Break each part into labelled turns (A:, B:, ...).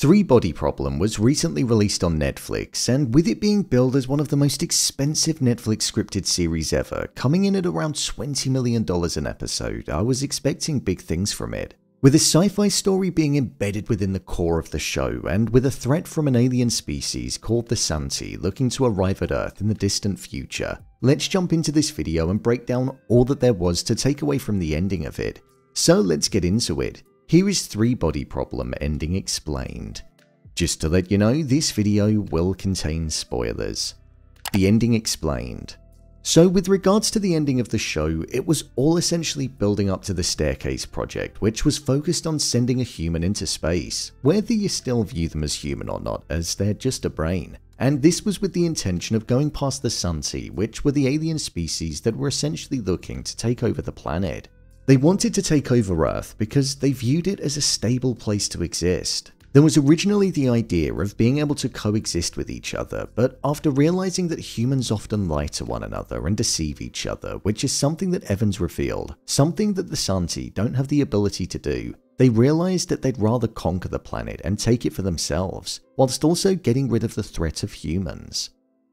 A: Three Body Problem was recently released on Netflix, and with it being billed as one of the most expensive Netflix scripted series ever, coming in at around $20 million an episode, I was expecting big things from it. With a sci fi story being embedded within the core of the show, and with a threat from an alien species called the Santi looking to arrive at Earth in the distant future, let's jump into this video and break down all that there was to take away from the ending of it. So let's get into it. Here is 3 Body Problem ending explained. Just to let you know, this video will contain spoilers. The ending explained. So, with regards to the ending of the show, it was all essentially building up to the Staircase project, which was focused on sending a human into space, whether you still view them as human or not, as they're just a brain. And this was with the intention of going past the Santi, which were the alien species that were essentially looking to take over the planet. They wanted to take over Earth because they viewed it as a stable place to exist, there was originally the idea of being able to coexist with each other, but after realizing that humans often lie to one another and deceive each other, which is something that Evans revealed, something that the Santi don't have the ability to do, they realized that they'd rather conquer the planet and take it for themselves, whilst also getting rid of the threat of humans.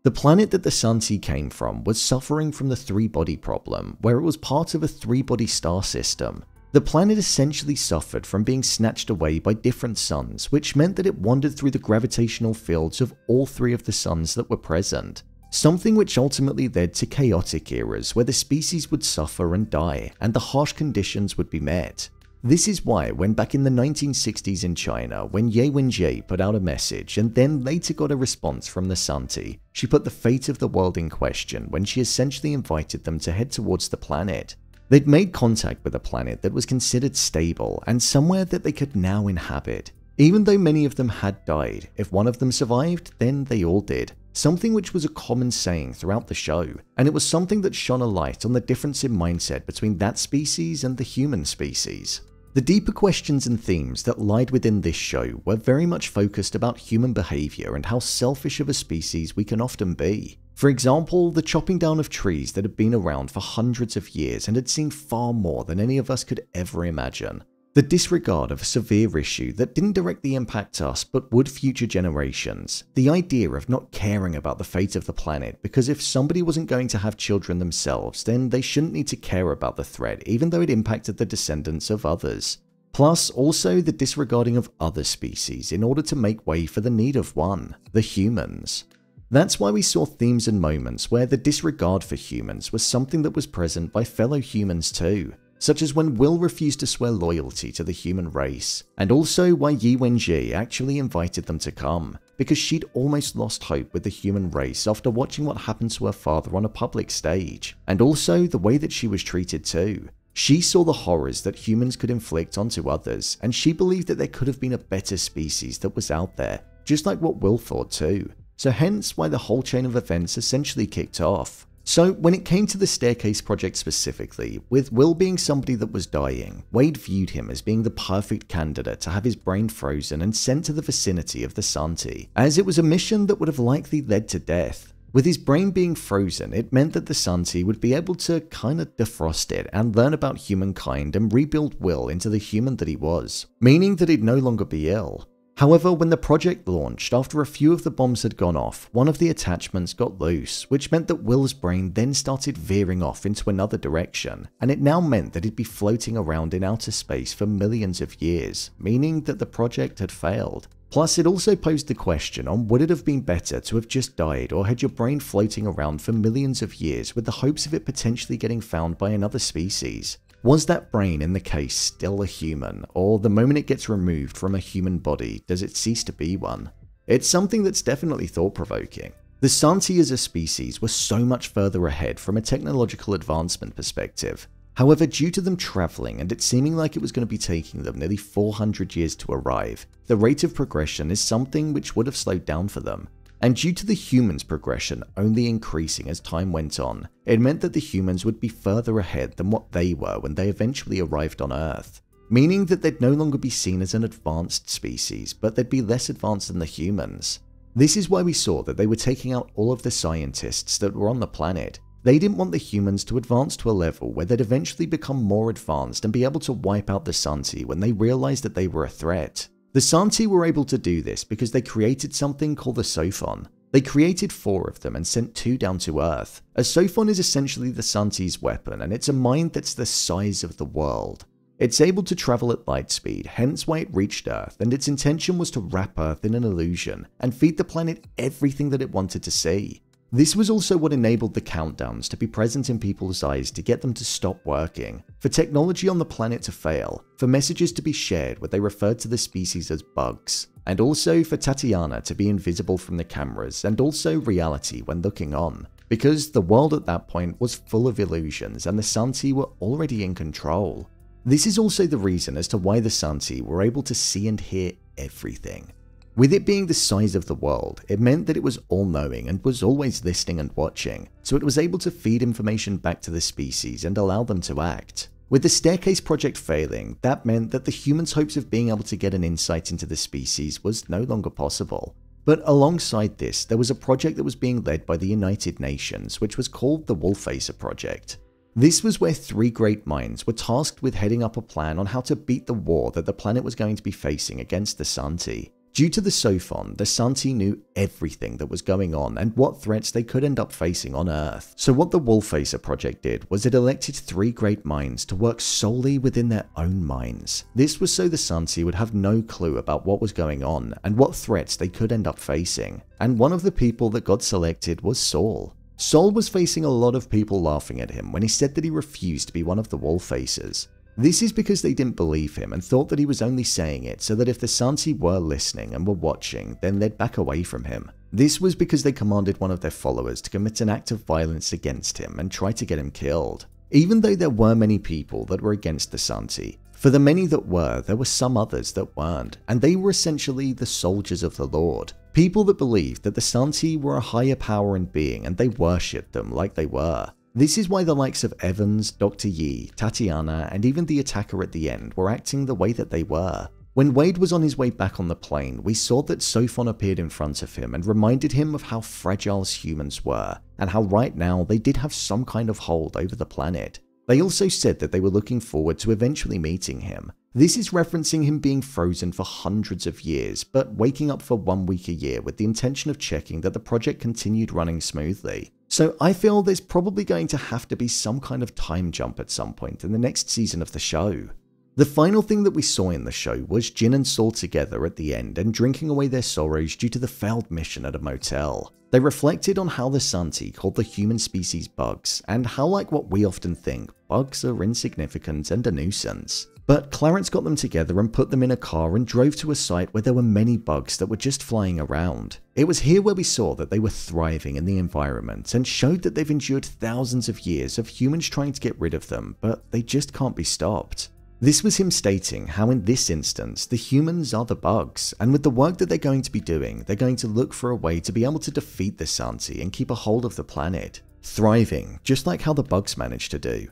A: The planet that the Santi came from was suffering from the three body problem, where it was part of a three body star system, the planet essentially suffered from being snatched away by different suns, which meant that it wandered through the gravitational fields of all three of the suns that were present. Something which ultimately led to chaotic eras where the species would suffer and die, and the harsh conditions would be met. This is why, when back in the 1960s in China, when Ye Wenjie put out a message and then later got a response from the Santi, she put the fate of the world in question when she essentially invited them to head towards the planet. They'd made contact with a planet that was considered stable and somewhere that they could now inhabit. Even though many of them had died, if one of them survived, then they all did. Something which was a common saying throughout the show, and it was something that shone a light on the difference in mindset between that species and the human species. The deeper questions and themes that lied within this show were very much focused about human behaviour and how selfish of a species we can often be. For example, the chopping down of trees that had been around for hundreds of years and had seen far more than any of us could ever imagine. The disregard of a severe issue that didn't directly impact us but would future generations. The idea of not caring about the fate of the planet because if somebody wasn't going to have children themselves, then they shouldn't need to care about the threat even though it impacted the descendants of others. Plus, also the disregarding of other species in order to make way for the need of one, the humans. That's why we saw themes and moments where the disregard for humans was something that was present by fellow humans too, such as when Will refused to swear loyalty to the human race, and also why Ye Wenjie actually invited them to come, because she'd almost lost hope with the human race after watching what happened to her father on a public stage, and also the way that she was treated too. She saw the horrors that humans could inflict onto others, and she believed that there could have been a better species that was out there, just like what Will thought too so hence why the whole chain of events essentially kicked off. So, when it came to the Staircase project specifically, with Will being somebody that was dying, Wade viewed him as being the perfect candidate to have his brain frozen and sent to the vicinity of the Santi, as it was a mission that would have likely led to death. With his brain being frozen, it meant that the Santi would be able to kinda defrost it and learn about humankind and rebuild Will into the human that he was, meaning that he'd no longer be ill. However, when the project launched, after a few of the bombs had gone off, one of the attachments got loose, which meant that Will's brain then started veering off into another direction, and it now meant that he'd be floating around in outer space for millions of years, meaning that the project had failed. Plus, it also posed the question on would it have been better to have just died or had your brain floating around for millions of years with the hopes of it potentially getting found by another species? Was that brain in the case still a human, or the moment it gets removed from a human body, does it cease to be one? It's something that's definitely thought provoking. The Santi as a species were so much further ahead from a technological advancement perspective. However, due to them travelling and it seeming like it was going to be taking them nearly 400 years to arrive, the rate of progression is something which would have slowed down for them, and due to the humans' progression only increasing as time went on, it meant that the humans would be further ahead than what they were when they eventually arrived on Earth. Meaning that they'd no longer be seen as an advanced species, but they'd be less advanced than the humans. This is why we saw that they were taking out all of the scientists that were on the planet. They didn't want the humans to advance to a level where they'd eventually become more advanced and be able to wipe out the Santi when they realized that they were a threat. The Santi were able to do this because they created something called the Sophon. They created four of them and sent two down to Earth. A Sophon is essentially the Santi's weapon, and it's a mind that's the size of the world. It's able to travel at light speed, hence why it reached Earth, and its intention was to wrap Earth in an illusion and feed the planet everything that it wanted to see. This was also what enabled the countdowns to be present in people's eyes to get them to stop working, for technology on the planet to fail, for messages to be shared where they referred to the species as bugs, and also for Tatiana to be invisible from the cameras and also reality when looking on, because the world at that point was full of illusions and the Santi were already in control. This is also the reason as to why the Santi were able to see and hear everything. With it being the size of the world, it meant that it was all knowing and was always listening and watching, so it was able to feed information back to the species and allow them to act. With the Staircase project failing, that meant that the humans' hopes of being able to get an insight into the species was no longer possible. But alongside this, there was a project that was being led by the United Nations, which was called the Wallfacer Project. This was where three great minds were tasked with heading up a plan on how to beat the war that the planet was going to be facing against the Santi. Due to the Sophon, the Santi knew everything that was going on and what threats they could end up facing on Earth. So what the Wallfacer project did was it elected three great minds to work solely within their own minds. This was so the Santi would have no clue about what was going on and what threats they could end up facing. And one of the people that got selected was Saul. Saul was facing a lot of people laughing at him when he said that he refused to be one of the Wallfacers. This is because they didn't believe him and thought that he was only saying it so that if the Santi were listening and were watching, then they'd back away from him. This was because they commanded one of their followers to commit an act of violence against him and try to get him killed. Even though there were many people that were against the Santi, for the many that were, there were some others that weren't, and they were essentially the soldiers of the Lord. People that believed that the Santi were a higher power and being and they worshipped them like they were. This is why the likes of Evans, Dr. Yi, Tatiana, and even the attacker at the end were acting the way that they were. When Wade was on his way back on the plane, we saw that Sophon appeared in front of him and reminded him of how fragile humans were, and how right now they did have some kind of hold over the planet. They also said that they were looking forward to eventually meeting him. This is referencing him being frozen for hundreds of years, but waking up for one week a year with the intention of checking that the project continued running smoothly. So I feel there's probably going to have to be some kind of time jump at some point in the next season of the show. The final thing that we saw in the show was Jin and Saul together at the end and drinking away their sorrows due to the failed mission at a motel. They reflected on how the Santi called the human species bugs, and how, like what we often think, bugs are insignificant and a nuisance. But Clarence got them together and put them in a car and drove to a site where there were many bugs that were just flying around. It was here where we saw that they were thriving in the environment and showed that they've endured thousands of years of humans trying to get rid of them, but they just can't be stopped. This was him stating how in this instance, the humans are the bugs, and with the work that they're going to be doing, they're going to look for a way to be able to defeat the Santi and keep a hold of the planet. Thriving, just like how the bugs managed to do.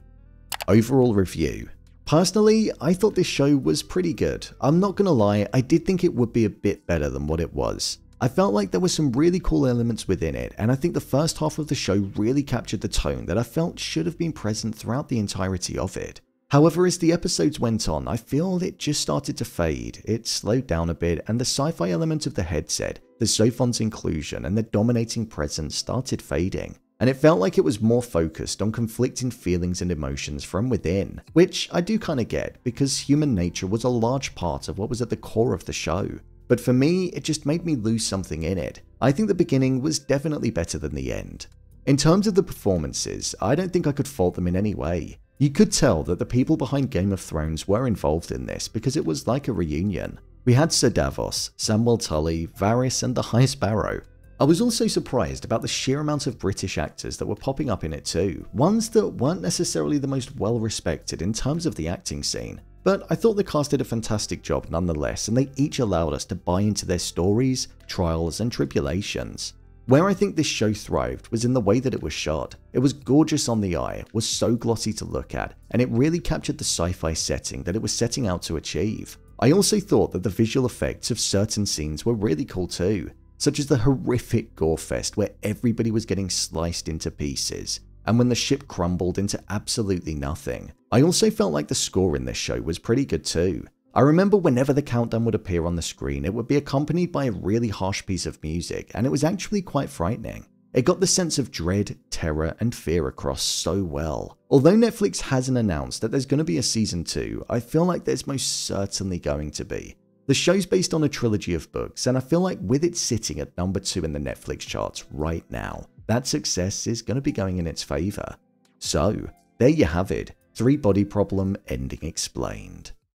A: Overall review. Personally, I thought this show was pretty good. I'm not gonna lie, I did think it would be a bit better than what it was. I felt like there were some really cool elements within it, and I think the first half of the show really captured the tone that I felt should have been present throughout the entirety of it. However, as the episodes went on, I feel it just started to fade. It slowed down a bit, and the sci fi element of the headset, the Sophon's inclusion, and the dominating presence started fading. And it felt like it was more focused on conflicting feelings and emotions from within, which I do kind of get because human nature was a large part of what was at the core of the show. But for me, it just made me lose something in it. I think the beginning was definitely better than the end. In terms of the performances, I don't think I could fault them in any way. You could tell that the people behind Game of Thrones were involved in this because it was like a reunion. We had Sir Davos, Samwell Tully, Varys, and the High Sparrow. I was also surprised about the sheer amount of British actors that were popping up in it too, ones that weren't necessarily the most well respected in terms of the acting scene. But I thought the cast did a fantastic job nonetheless, and they each allowed us to buy into their stories, trials, and tribulations. Where I think this show thrived was in the way that it was shot. It was gorgeous on the eye, was so glossy to look at, and it really captured the sci-fi setting that it was setting out to achieve. I also thought that the visual effects of certain scenes were really cool too, such as the horrific gore fest where everybody was getting sliced into pieces, and when the ship crumbled into absolutely nothing. I also felt like the score in this show was pretty good too. I remember whenever the countdown would appear on the screen, it would be accompanied by a really harsh piece of music, and it was actually quite frightening. It got the sense of dread, terror, and fear across so well. Although Netflix hasn't announced that there's going to be a season 2, I feel like there's most certainly going to be. The show's based on a trilogy of books, and I feel like with it sitting at number 2 in the Netflix charts right now, that success is going to be going in its favour. So, there you have it. Three Body Problem ending explained.